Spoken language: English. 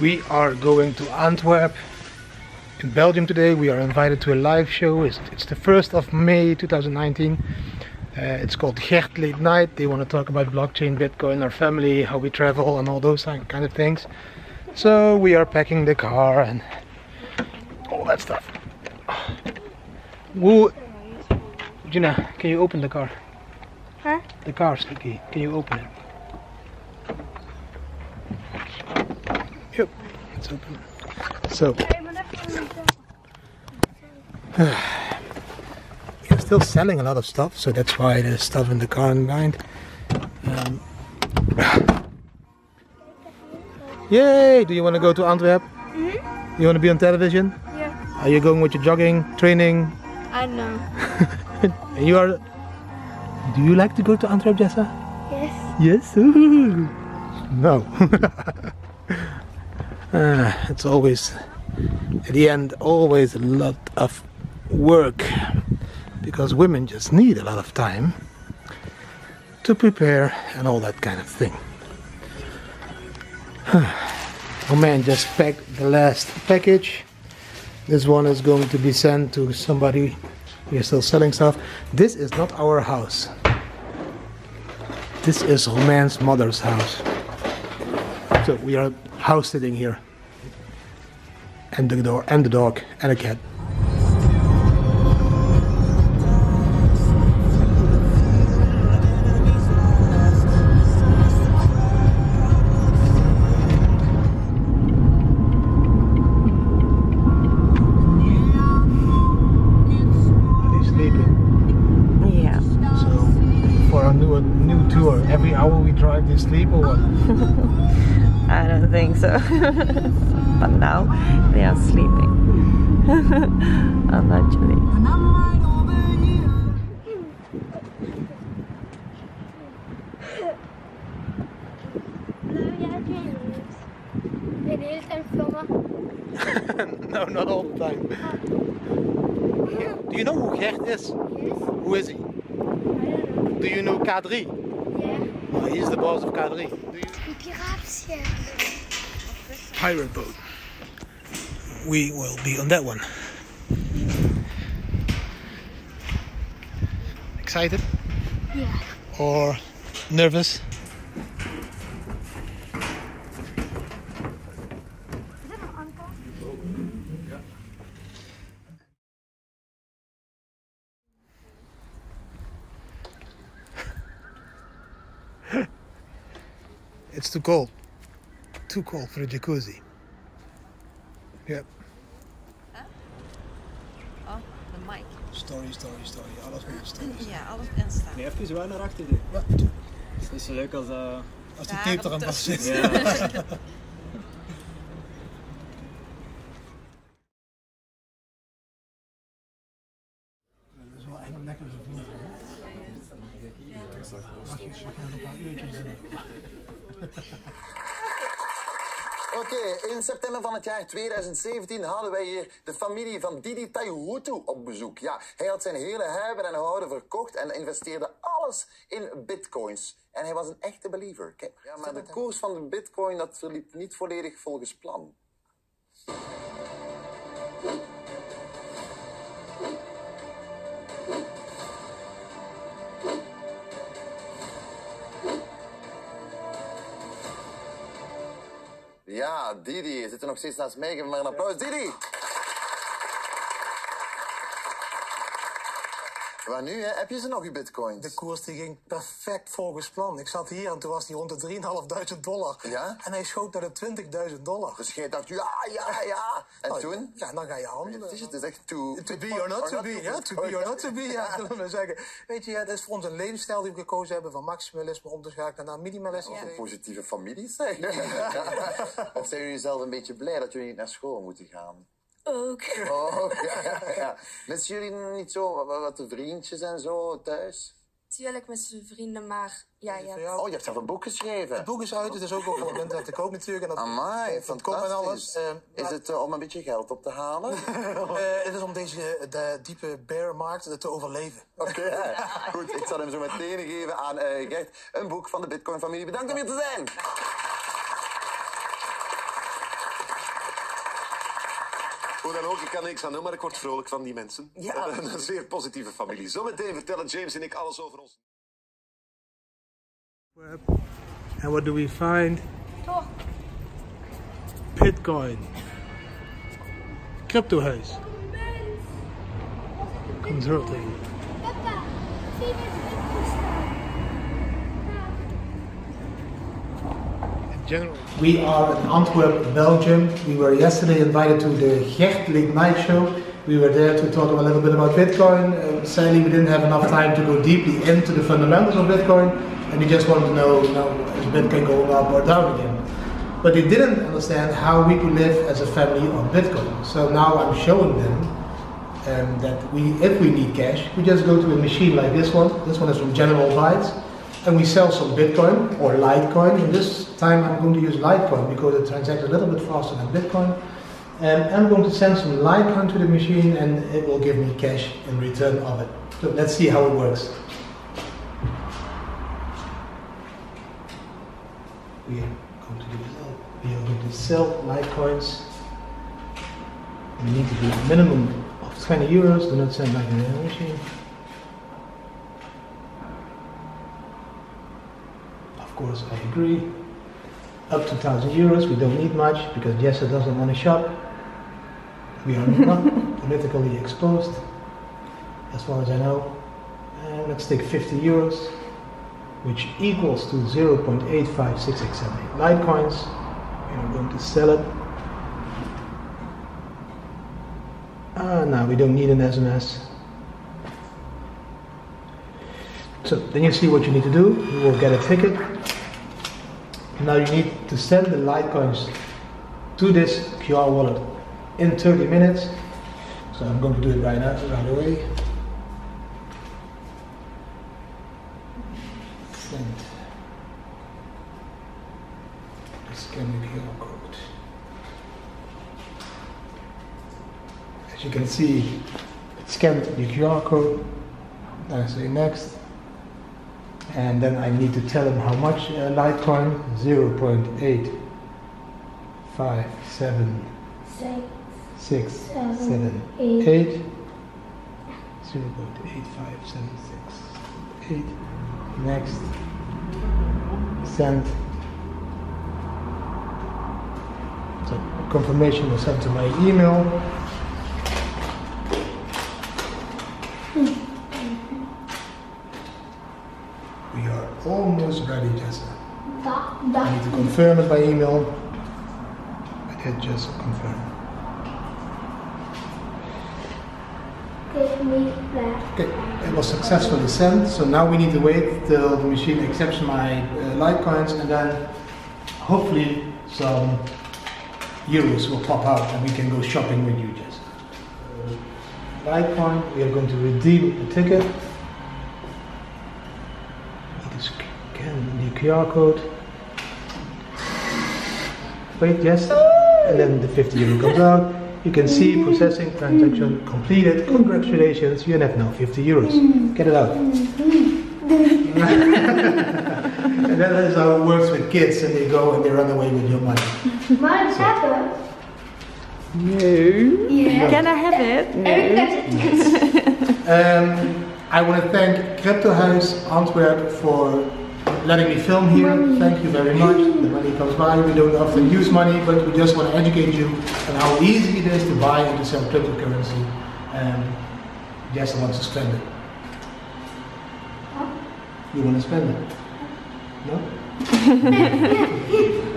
We are going to Antwerp in Belgium today. We are invited to a live show. It's, it's the 1st of May 2019. Uh, it's called Gert Late Night. They want to talk about blockchain, Bitcoin, our family, how we travel, and all those kind of things. So we are packing the car and all that stuff. Woo! Gina, can you open the car? Huh? The car's the key. Can you open it? Yep, it's open. So, we're still selling a lot of stuff, so that's why there's stuff in the car. Um, yay! Do you want to go to Antwerp? Mhm. You want to be on television? Yeah. Are you going with your jogging training? I know. You are. Do you like to go to Antwerp, Jessa? Yes. Yes. Ooh. No. Ah, it's always, at the end, always a lot of work because women just need a lot of time to prepare and all that kind of thing. oh man, just packed the last package. This one is going to be sent to somebody. We are still selling stuff. This is not our house. This is Romain's mother's house. So we are house sitting here. And the door and the dog and a cat. He's sleeping. Yeah. So for our new new tour, every hour we drive they sleep or what? I so. but now they are sleeping. Allegedly. Ben de hele tijd filmen. no, not all the time. Do you know who Gert is? Yes. Who is he? I don't know. Do you know K3? Yeah. Oh, he's the boss of K3. Do you? Een piratenschip. Pirate boat. We will be on that one. Excited Ja. or nervous? Is dat een anker? It's too cold. too cold for a jacuzzi. Ja. Oh, de mic. Story, story, story. Alles met. Ja, alles en staan. Nee, even zwaar naar achteren. Het is zo leuk als, eh, als die tape er aan vast zit. Ja. Als je een paar uurtjes Oké, in september van het jaar 2017 hadden wij hier de familie van Didi Taihutu op bezoek. Ja, hij had zijn hele hebben en houden verkocht en investeerde alles in bitcoins. En hij was een echte believer. Kijk, ja, maar de koers van de bitcoin dat verliep niet volledig volgens plan. Ja, Didi zit er nog steeds naast mij. Geef maar een applaus. Didi! Maar nu, hè, heb je ze nog, je bitcoins? De koers die ging perfect volgens plan. Ik zat hier en toen was die rond de 3.500 dollar. Ja? En hij schoot naar de 20.000 dollar. Dus jij dacht, ja, ja, ja. En Oh, toen? Ja, dan ga je handelen. Het is, het is echt to... To be or not to be, ja. To be or not to be, ja. Dat zeggen. Weet je, ja, dat is voor ons een levensstijl die we gekozen hebben. Van maximalisme om te schakelen naar minimalisme. Een positieve familie, zeg. Of zijn jullie zelf een beetje blij dat jullie niet naar school moeten gaan? Ook. Oh, ja, ja, ja. Missen jullie niet zo wat, vriendjes en zo thuis? Tuurlijk met zijn vrienden, maar ja, ja. Oh, je hebt zelf een boek geschreven. Het boek is uit, het is ook op het internet te koop natuurlijk. En dat, Amai, dat komt en alles. fantastisch. Eh, Is maar, het eh, om een beetje geld op te halen? eh, het is om deze de diepe bearmarkt te overleven. Oké, goed. Ik zal hem zo meteen geven aan eh, Gert. Een boek van de Bitcoin-familie. Bedankt om hier te zijn. Hoe dan ook, ik kan niks aan doen, maar ik word vrolijk van die mensen. Ja. We hebben een zeer positieve familie. Zometeen vertellen James en ik alles over ons. And what do we find? Bitcoin. Cryptohuis. Consulting. Papa, We are in Antwerp, Belgium. We were yesterday invited to the Late Night Show. We were there to talk a little bit about Bitcoin. Uh, sadly, we didn't have enough time to go deeply into the fundamentals of Bitcoin, and we just wanted to know, you know, is Bitcoin going up or down again? But they didn't understand how we could live as a family on Bitcoin. So now I'm showing them um, that we, if we need cash, we just go to a machine like this one. This one is from General Bytes, and we sell some Bitcoin or Litecoin. And this time I'm going to use Litecoin because it transacts a little bit faster than Bitcoin. And I'm going to send some Litecoin to the machine, and it will give me cash in return of it. So let's see how it works. We are going to we are going to sell Litecoins. We need to do a minimum of 20 euros. Do not send like an error machine. Course, I agree. Up to 1000 euros, we don't need much because Jesse doesn't want to shop. We are not politically exposed, as far as I know. And let's take 50 euros, which equals to 0.85668 Litecoins. We are going to sell it. Ah, now we don't need an SMS. So then you see what you need to do. You will get a ticket. Now you need to send the Litecoins to this QR wallet in 30 minutes. So I'm going to do it right now, right away. Send. Scan the QR code. As you can see, it scanned the QR code. I say next. And then I need to tell him how much uh, Litecoin? 0.857 Six, six Seven, seven eight. eight. Zero point eight five seven six eight. Next. Send. So confirmation was sent to my email we are almost ready Jessica Da, I da. need to confirm it by email I did just confirm Give me that. Okay, it was successfully sent, so now we need to wait till the machine accepts my uh, Litecoins and then hopefully some euros will pop out and we can go shopping with you, Jess. Uh, Litecoin, we are going to redeem the ticket. Need to scan the QR code. Wait, yes, and then the 50 euro comes out. You can see processing transaction completed. Congratulations, you have now 50 euros. Get it out. and that is how it works with kids, and they go and they run away with your money. Mine's happened. No. Yeah. Can I have it? No. Um, I want to thank Cryptohuis Antwerp for letting me film here. Thank you very much. The money comes by. We don't often use money, but we just want to educate you on how easy it is to buy and to sell cryptocurrency. And yes, I want to spend it. You want to spend it? No?